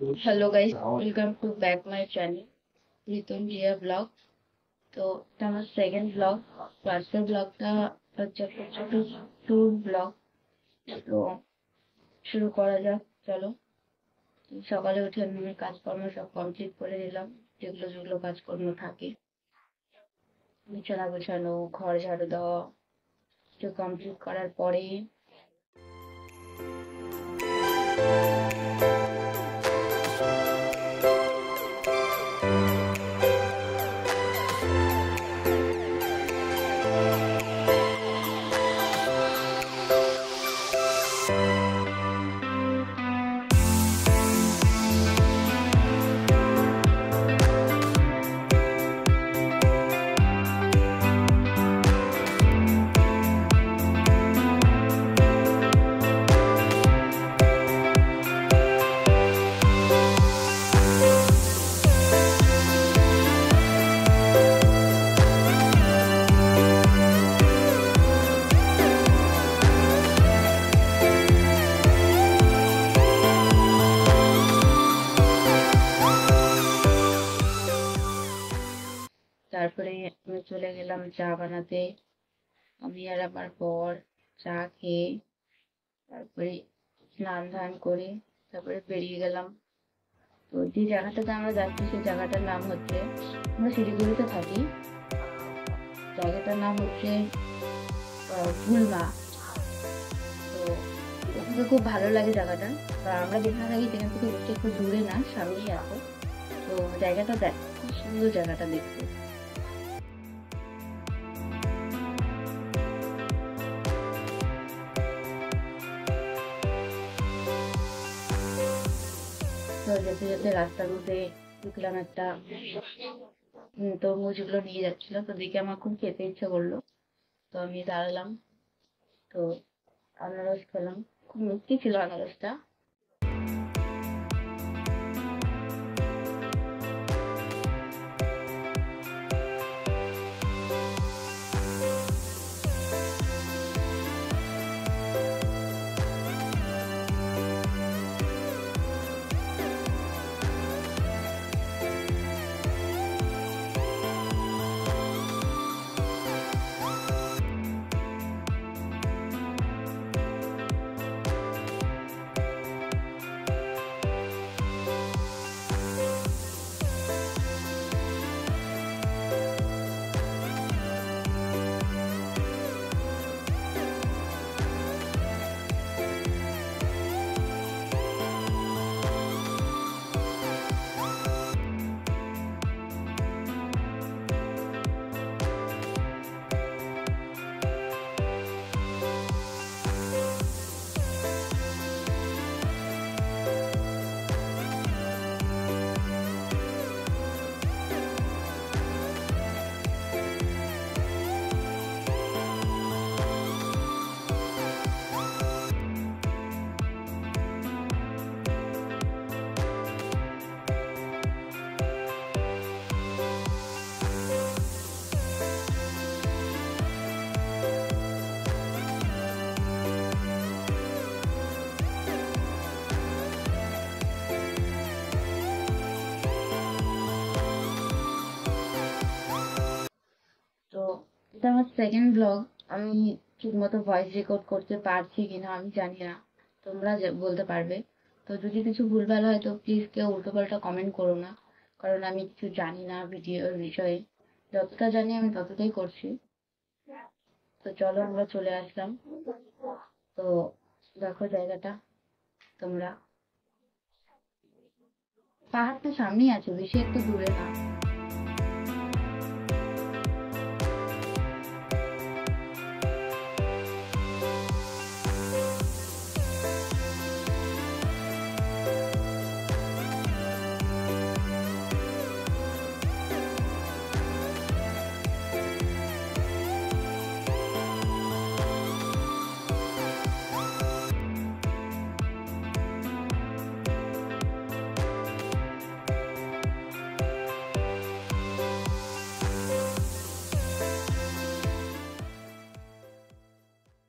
Hello guys welcome to back my channel Ritam Jiya blog তো এটা আমার second blog ফার্স্টের ব্লগটা হচ্ছে একটা ছোট ট্যুর ব্লগ তো শুরু করা যাক চলো সকালে উঠে আমি কাজকর্ম সব কমপ্লিট করে নিলাম যেগুলো যেগুলো কাজকর্ম থাকে বিছানা গোছানো ঘর ঝাড়ু দেওয়া কিছু কমপ্লিট করার পরে গেলাম চা বানাতে। আমি আর আমার বর চা খেয়ে তারপরে স্নান ধান করে তারপরে বেরিয়ে গেলাম। তো যে জায়গাটাতে আমরা যাচ্ছি সেই জায়গাটার নাম হচ্ছে, আমরা শিলিগুড়িতে থাকি। জায়গাটার নাম হচ্ছে গুলমা তো ওখানে খুব ভালো লাগে জায়গাটা। আর আমরা যেখানে থাকি সেখান থেকে একটু দূরে না সামনেই আছে তো জায়গাটা দেখ খুব সুন্দর জায়গাটা দেখতে। তো যেতে যেতে রাস্তার মধ্যে ঢুকলাম একটা তরমুজগুলো নিয়ে যাচ্ছিল। তো দেখে আমার খুব খেতে ইচ্ছে করল। তো আমি দাঁড়ালাম। তো আনারস খেলাম। খুব মিষ্টি ছিল আনারসটা। এটা আমার সেকেন্ড ব্লগ আমি ঠিক মতো ভয়েস রেকর্ড করতে পারছি কিনা আমি জানি না। তোমরা বলতে পারবে। তো যদি কিছু ভুলভাল হয়, তো প্লিজ কেউ উল্টোপাল্টা কমেন্ট করো না। কারণ আমি কিছু জানি না ভিডিওর বিষয়ে। যতটা জানি আমি ততটাই করছি। তো চলো আমরা চলে আসলাম। তো দেখো জায়গাটা। তোমরা। পাহাড়টা সামনেই আছে, বেশি একটু দূরে না।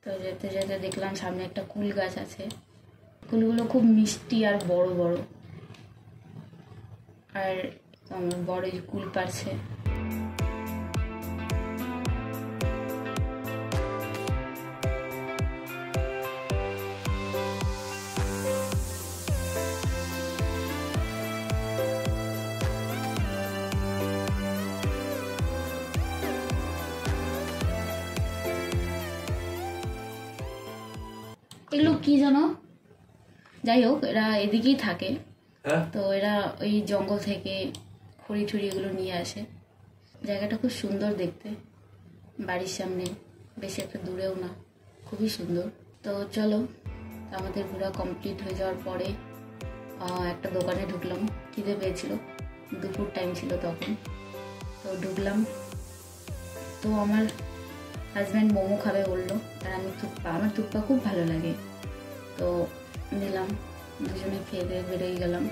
তো যেতে যেতে দেখলাম সামনে একটা কুল গাছ আছে। কুলগুলো খুব মিষ্টি আর বড় বড়। আর আমার বড় কুল পারছে। এগুলো কি জানো? যাই হোক এরা এদিকেই থাকে। হ্যাঁ? তো এরা ওই জঙ্গল থেকে খড়ি ঠড়ি এগুলো নিয়ে আসে। জায়গাটা খুব সুন্দর দেখতে। বাড়ির সামনে বেশি একটা দূরেও না খুবই সুন্দর। তো চলো আমাদের ঘোরা কমপ্লিট হয়ে যাওয়ার পরে একটা দোকানে ঢুকলাম। খিদে পেয়েছিল। দুপুর টাইম ছিল তখন। তো ঢুকলাম। তো আমার হাজব্যান্ড মোমো খাবে বলল। আর আমি থুপ্পা আমার থুপ্পা খুব ভালো লাগে। তো নিলাম। দুজনে খেয়ে দিয়ে বেরিয়ে গেলাম।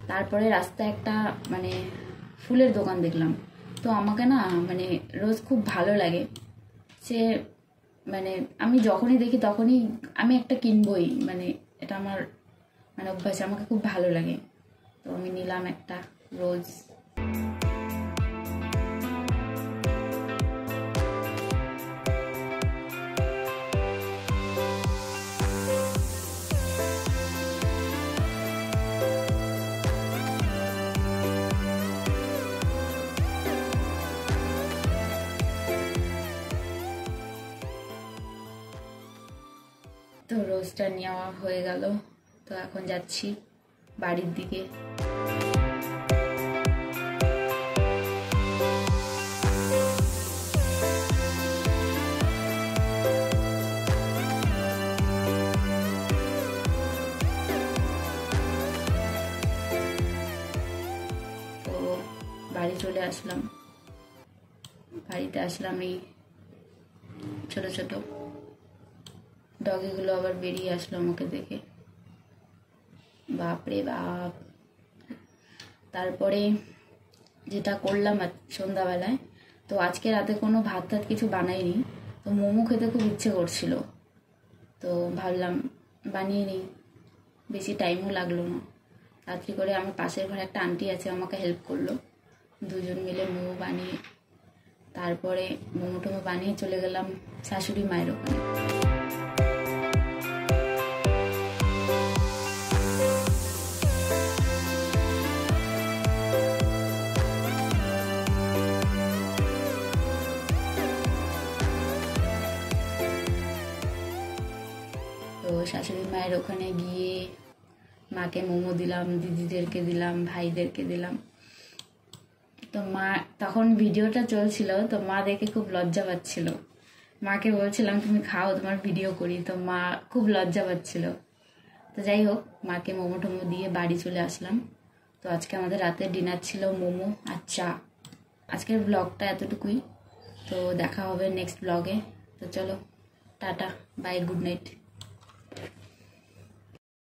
তারপরে রাস্তায় একটা মানে ফুলের দোকান দেখলাম। তো আমাকে না মানে রোজ খুব ভালো লাগে। সে মানে আমি যখনই দেখি তখনই আমি একটা কিনবই। মানে এটা আমার মানে অভ্যাস, আমাকে খুব ভালো লাগে। তো আমি নিলাম একটা রোজ। তো রোজটা নেওয়া হয়ে গেল। তো এখন যাচ্ছি বাড়ির দিকে। বাড়ি চলে আসলাম। বাড়িতে আসলাম এই ছোট ছোট ডগিগুলো আবার বেরিয়ে আসলো আমাকে দেখে। বাপরে বাপ। তারপরে যেটা করলাম সন্ধ্যাবেলায়, তো আজকে রাতে কোনো ভাত টাত কিছু বানাইনি, তো মোমো খেতে খুব ইচ্ছে করছিল। তো ভাবলাম বানিয়ে নিই, বেশি টাইমও লাগল না। রাত্রি করে আমার পাশের ঘরে একটা আন্টি আছে, আমাকে হেল্প করল। দুজন মিলে মোমো বানিয়ে, তারপরে মোমো টোমো বানিয়ে চলে গেলাম শাশুড়ি মায়ের ওখানে। তো শাশুড়ি মায়ের ওখানে গিয়ে মাকে মোমো দিলাম, দিদিদেরকে দিলাম, ভাইদেরকে দিলাম। তো মা, তখন ভিডিওটা চলছিল, তো মা দেখে খুব লজ্জা পাচ্ছিল। মাকে বলছিলাম, তুমি খাও, তোমার ভিডিও করি। তো মা খুব লজ্জা পাচ্ছিল। তো যাই হোক, মাকে মোমো টোমো দিয়ে বাড়ি চলে আসলাম। তো আজকে আমাদের রাতের ডিনার ছিল মোমো আর চা। আজকের ব্লগটা এতটুকুই। তো দেখা হবে নেক্সট ব্লগে। তো চলো, টাটা, বাই, গুড নাইট।